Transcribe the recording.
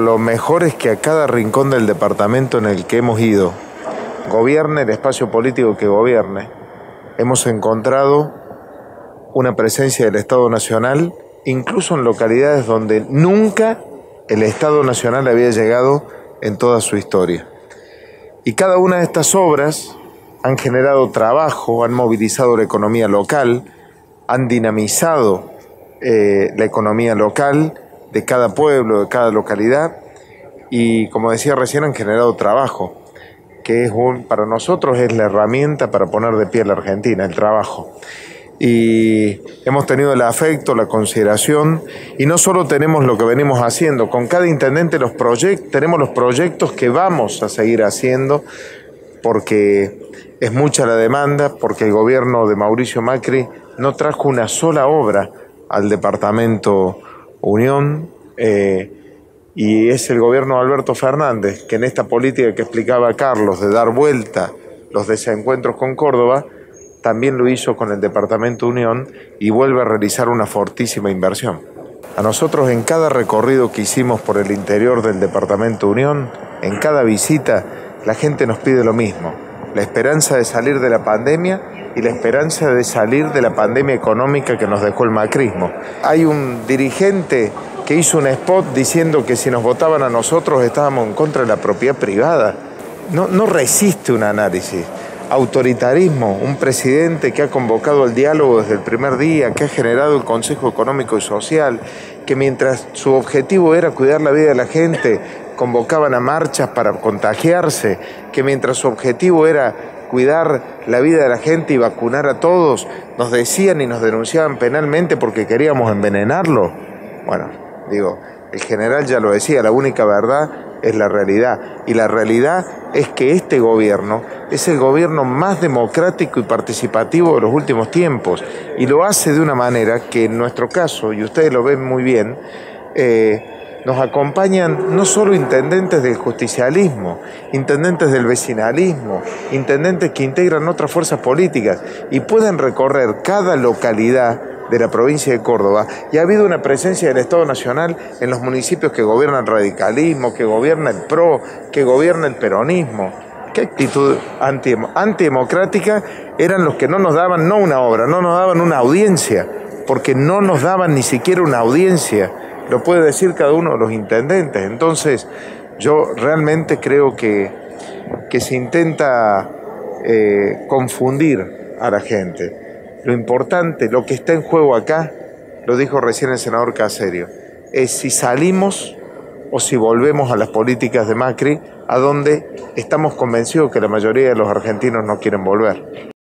Lo mejor es que a cada rincón del departamento en el que hemos ido, gobierne el espacio político que gobierne, hemos encontrado una presencia del Estado Nacional, incluso en localidades donde nunca el Estado Nacional había llegado en toda su historia. Y cada una de estas obras han generado trabajo, han movilizado la economía local, han dinamizado eh, la economía local, de cada pueblo, de cada localidad y como decía recién han generado trabajo, que es un, para nosotros es la herramienta para poner de pie la Argentina, el trabajo. Y hemos tenido el afecto, la consideración, y no solo tenemos lo que venimos haciendo, con cada intendente los tenemos los proyectos que vamos a seguir haciendo, porque es mucha la demanda, porque el gobierno de Mauricio Macri no trajo una sola obra al departamento Unión, eh, y es el gobierno de Alberto Fernández, que en esta política que explicaba Carlos de dar vuelta los desencuentros con Córdoba, también lo hizo con el Departamento Unión y vuelve a realizar una fortísima inversión. A nosotros en cada recorrido que hicimos por el interior del Departamento Unión, en cada visita, la gente nos pide lo mismo, la esperanza de salir de la pandemia y la esperanza de salir de la pandemia económica que nos dejó el macrismo. Hay un dirigente que hizo un spot diciendo que si nos votaban a nosotros estábamos en contra de la propiedad privada. No, no resiste un análisis. Autoritarismo, un presidente que ha convocado el diálogo desde el primer día, que ha generado el Consejo Económico y Social, que mientras su objetivo era cuidar la vida de la gente, convocaban a marchas para contagiarse, que mientras su objetivo era cuidar la vida de la gente y vacunar a todos, nos decían y nos denunciaban penalmente porque queríamos envenenarlo. Bueno, digo, el general ya lo decía, la única verdad es la realidad. Y la realidad es que este gobierno es el gobierno más democrático y participativo de los últimos tiempos. Y lo hace de una manera que en nuestro caso, y ustedes lo ven muy bien, eh, nos acompañan no solo intendentes del justicialismo, intendentes del vecinalismo, intendentes que integran otras fuerzas políticas y pueden recorrer cada localidad de la provincia de Córdoba y ha habido una presencia del Estado Nacional en los municipios que gobiernan el radicalismo, que gobierna el PRO, que gobierna el peronismo. ¿Qué actitud antidemocrática eran los que no nos daban no una obra, no nos daban una audiencia, porque no nos daban ni siquiera una audiencia lo puede decir cada uno de los intendentes. Entonces, yo realmente creo que, que se intenta eh, confundir a la gente. Lo importante, lo que está en juego acá, lo dijo recién el senador Caserio, es si salimos o si volvemos a las políticas de Macri, a donde estamos convencidos que la mayoría de los argentinos no quieren volver.